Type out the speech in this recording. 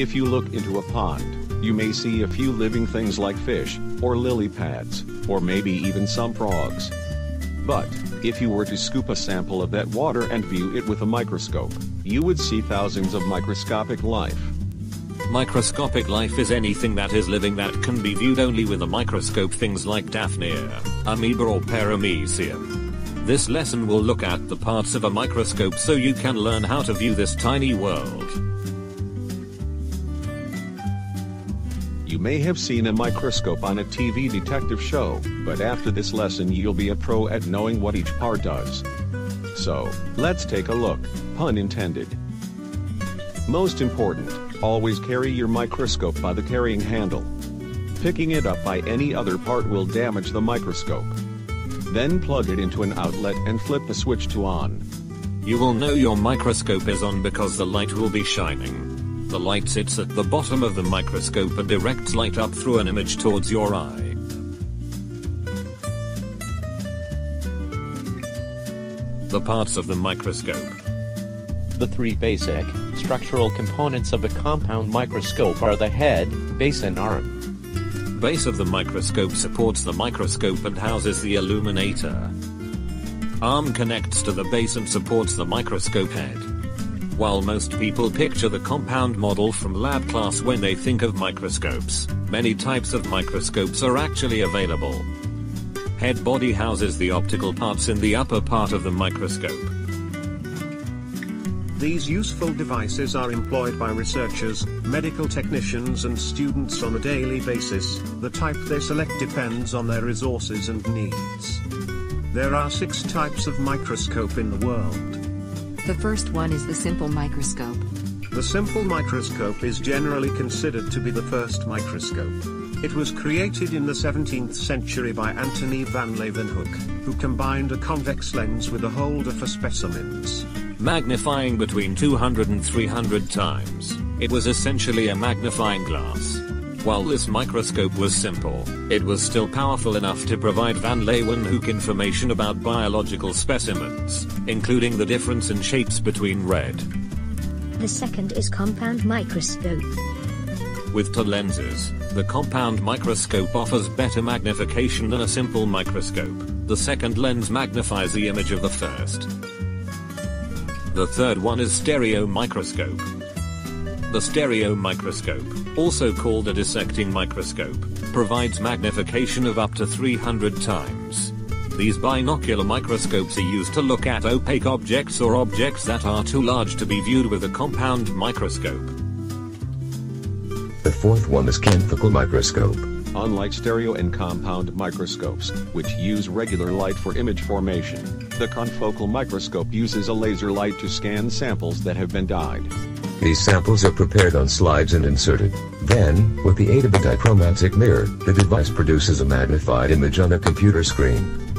If you look into a pond, you may see a few living things like fish, or lily pads, or maybe even some frogs. But, if you were to scoop a sample of that water and view it with a microscope, you would see thousands of microscopic life. Microscopic life is anything that is living that can be viewed only with a microscope things like Daphnia, amoeba or paramecium. This lesson will look at the parts of a microscope so you can learn how to view this tiny world. You may have seen a microscope on a TV detective show, but after this lesson you'll be a pro at knowing what each part does. So, let's take a look, pun intended. Most important, always carry your microscope by the carrying handle. Picking it up by any other part will damage the microscope. Then plug it into an outlet and flip the switch to on. You will know your microscope is on because the light will be shining. The light sits at the bottom of the microscope and directs light up through an image towards your eye. The parts of the microscope. The three basic, structural components of a compound microscope are the head, base and arm base of the microscope supports the microscope and houses the illuminator. Arm connects to the base and supports the microscope head. While most people picture the compound model from lab class when they think of microscopes, many types of microscopes are actually available. Head body houses the optical parts in the upper part of the microscope. These useful devices are employed by researchers, medical technicians and students on a daily basis. The type they select depends on their resources and needs. There are six types of microscope in the world. The first one is the simple microscope. The simple microscope is generally considered to be the first microscope. It was created in the 17th century by Antony van Leeuwenhoek, who combined a convex lens with a holder for specimens magnifying between 200 and 300 times. It was essentially a magnifying glass. While this microscope was simple, it was still powerful enough to provide Van Leeuwenhoek information about biological specimens, including the difference in shapes between red. The second is compound microscope. With two lenses, the compound microscope offers better magnification than a simple microscope. The second lens magnifies the image of the first. The third one is stereo microscope. The stereo microscope, also called a dissecting microscope, provides magnification of up to 300 times. These binocular microscopes are used to look at opaque objects or objects that are too large to be viewed with a compound microscope. The fourth one is confocal microscope. Unlike stereo and compound microscopes, which use regular light for image formation, the confocal microscope uses a laser light to scan samples that have been dyed. These samples are prepared on slides and inserted. Then, with the aid of a dichromatic mirror, the device produces a magnified image on a computer screen.